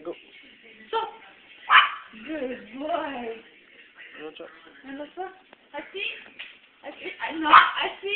Go. Stop! Good boy. What's up? And what's up? I see. I see. I know. I see.